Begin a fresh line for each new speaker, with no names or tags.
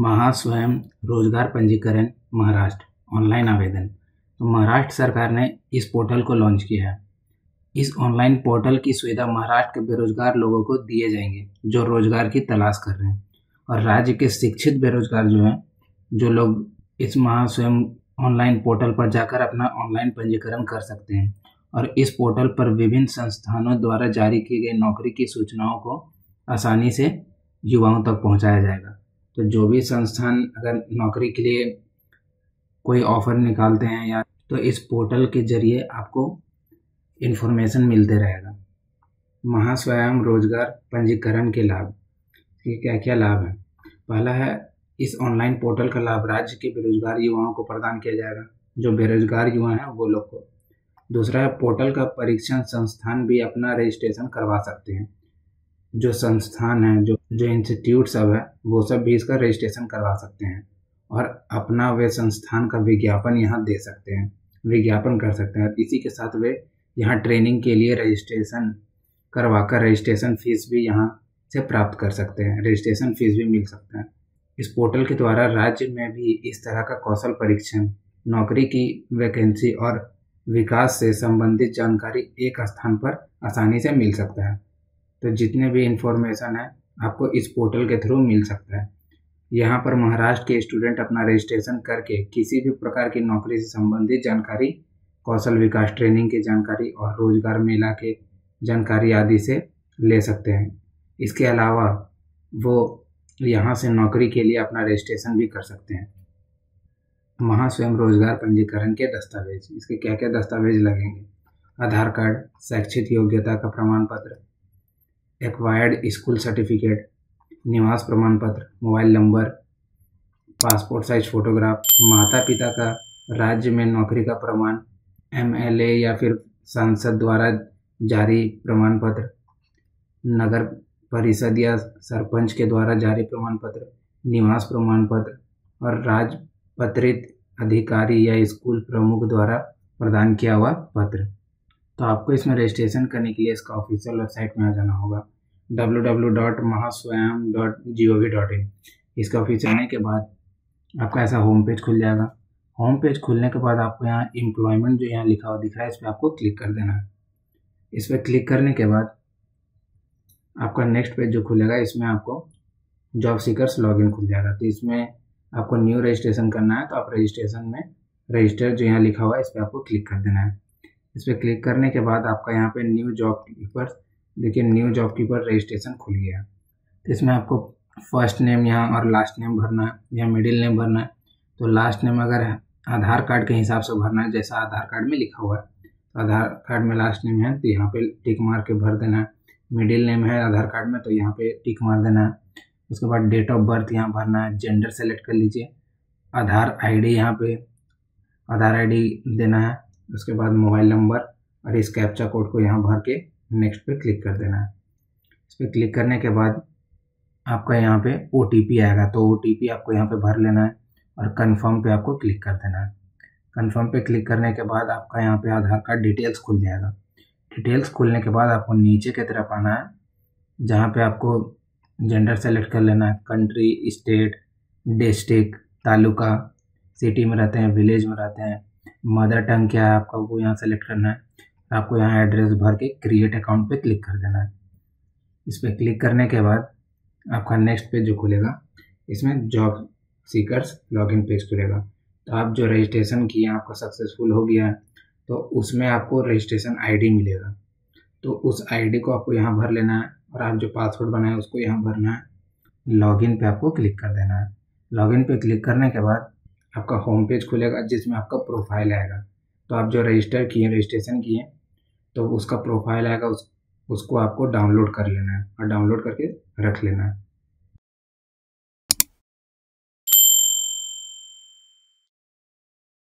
महास्वयं रोज़गार पंजीकरण, महाराष्ट्र ऑनलाइन आवेदन। तो महाराष्ट्र सरकार ने इस पोर्टल को लॉन्च किया है। इस ऑनलाइन पोर्टल की सुविधा महाराष्ट्र के बेरोजगार लोगों को दिए जाएँगे, जो रोज़गार की तलाश कर रहे हैं। और राज्य के शिक्षित बेरोजगार जो हैं, जो लोग इस महास्वयं ऑनलाइन पोर्टल पर जाकर अपना ऑनलाइन पंजीकरण कर सकते हैं, और इस पोर्टल पर विभिन्न संस्थानों द्वारा जारी की गई नौकरी की सूचनाओं को आसानी से युवाओं तक पहुँचाया जाएगा। तो जो भी संस्थान अगर नौकरी के लिए कोई ऑफ़र निकालते हैं या तो इस पोर्टल के ज़रिए आपको इन्फॉर्मेशन मिलते रहेगा। महास्वयं रोज़गार पंजीकरण के लाभ। ये क्या क्या लाभ है? पहला है, इस ऑनलाइन पोर्टल का लाभ राज्य के बेरोजगार युवाओं को प्रदान किया जाएगा। जो बेरोजगार युवा हैं, वो लोग को। दूसरा है, पोर्टल का परीक्षण संस्थान भी अपना रजिस्ट्रेशन करवा सकते हैं। जो संस्थान है, जो जो इंस्टीट्यूट सब है, वो सब भी इसका रजिस्ट्रेशन करवा सकते हैं। और अपना वे संस्थान का विज्ञापन यहाँ दे सकते हैं, विज्ञापन कर सकते हैं। इसी के साथ वे यहाँ ट्रेनिंग के लिए रजिस्ट्रेशन करवा कर रजिस्ट्रेशन फ़ीस भी यहाँ से प्राप्त कर सकते हैं। रजिस्ट्रेशन फ़ीस भी मिल सकता है। इस पोर्टल के द्वारा राज्य में भी इस तरह का कौशल परीक्षण, नौकरी की वैकेंसी और विकास से संबंधित जानकारी एक स्थान पर आसानी से मिल सकता है। तो जितने भी इंफॉर्मेशन है, आपको इस पोर्टल के थ्रू मिल सकता है। यहाँ पर महाराष्ट्र के स्टूडेंट अपना रजिस्ट्रेशन करके किसी भी प्रकार की नौकरी से संबंधित जानकारी, कौशल विकास ट्रेनिंग की जानकारी और रोज़गार मेला के जानकारी आदि से ले सकते हैं। इसके अलावा वो यहाँ से नौकरी के लिए अपना रजिस्ट्रेशन भी कर सकते हैं। महास्वयं रोज़गार पंजीकरण के दस्तावेज़, इसके क्या क्या दस्तावेज़ लगेंगे? आधार कार्ड, शैक्षिक योग्यता का प्रमाण पत्र एक्वायर्ड स्कूल सर्टिफिकेट निवास प्रमाण पत्र mobile number passport size photograph माता पिता का राज्य में नौकरी का प्रमाण एमएलए या फिर सांसद द्वारा जारी प्रमाण पत्र नगर परिषद या सरपंच के द्वारा जारी प्रमाण पत्र निवास प्रमाण पत्र और राजपत्रित अधिकारी या स्कूल प्रमुख द्वारा प्रदान किया हुआ पत्र। तो आपको इसमें रजिस्ट्रेशन करने के लिए इसका ऑफिशियल वेबसाइट में आ जाना होगा। www.mahaswayam.gov.in इसका ऑफ़िस आने के बाद आपका ऐसा होम पेज खुल जाएगा। होम पेज खुलने के बाद आपको यहाँ एम्प्लॉयमेंट जो यहाँ लिखा हुआ दिख रहा है, इस पर आपको क्लिक कर देना है। इस पर क्लिक करने के बाद आपका नेक्स्ट पेज जो खुलेगा, इसमें आपको जॉब सीकर्स लॉगिन खुल जाएगा। तो इसमें आपको न्यू रजिस्ट्रेशन करना है तो आप रजिस्ट्रेशन में रजिस्टर जो यहाँ लिखा हुआ है, इस पर आपको क्लिक कर देना है। इस पर क्लिक करने के बाद आपका यहाँ पे न्यू जॉब कीपर देखिए न्यू जॉब कीपर रजिस्ट्रेशन खुल गया। तो इसमें आपको फ़र्स्ट नेम यहाँ और लास्ट नेम भरना है या मिडिल नेम भरना है। तो लास्ट नेम अगर आधार कार्ड के हिसाब से भरना है, जैसा आधार कार्ड में लिखा हुआ है तो आधार कार्ड में लास्ट नेम है तो यहाँ पे टिक मार के भर देना है। मिडिल नेम है आधार कार्ड में तो यहाँ पे टिक मार देना है। उसके बाद डेट ऑफ़ बर्थ यहाँ भरना है जेंडर सेलेक्ट कर लीजिए। आधार आईडी यहाँ पे, आधार आईडी देना है। उसके बाद मोबाइल नंबर और इस कैप्चा कोड को यहाँ भर के नेक्स्ट पे क्लिक कर देना है। इस पर क्लिक करने के बाद आपका यहाँ पे ओटीपी आएगा तो ओटीपी आपको यहाँ पे भर लेना है और कन्फर्म पे आपको क्लिक कर देना है। कन्फर्म पे क्लिक करने के बाद आपका यहाँ पे आधार कार्ड डिटेल्स खुल जाएगा। डिटेल्स खुलने के बाद आपको नीचे की तरफ़ आना है, जहाँ पे आपको जेंडर सेलेक्ट कर लेना है। Country state district taluka city में रहते हैं विलेज में रहते हैं। मदर टंग क्या है आपका, वो यहाँ सेलेक्ट करना है। आपको यहाँ एड्रेस भर के क्रिएट अकाउंट पे क्लिक कर देना है। इस पर क्लिक करने के बाद आपका नेक्स्ट पेज जो खुलेगा, इसमें जॉब सीकर्स लॉगिन पेज खुलेगा। तो आप जो रजिस्ट्रेशन किए आपका सक्सेसफुल हो गया है तो उसमें आपको रजिस्ट्रेशन आईडी मिलेगा। तो उस आईडी को आपको यहाँ भर लेना है और आप जो पासवर्ड बनाए उसको यहाँ भरना है। लॉगिन पे आपको क्लिक कर देना है। लॉगिन पे क्लिक करने के बाद आपका होम पेज खुलेगा जिसमें आपका प्रोफ़ाइल आएगा। तो आप जो रजिस्टर किए रजिस्ट्रेशन किए तो उसका प्रोफ़ाइल आएगा, उस, उसको आपको डाउनलोड कर लेना है। और डाउनलोड करके रख लेना है।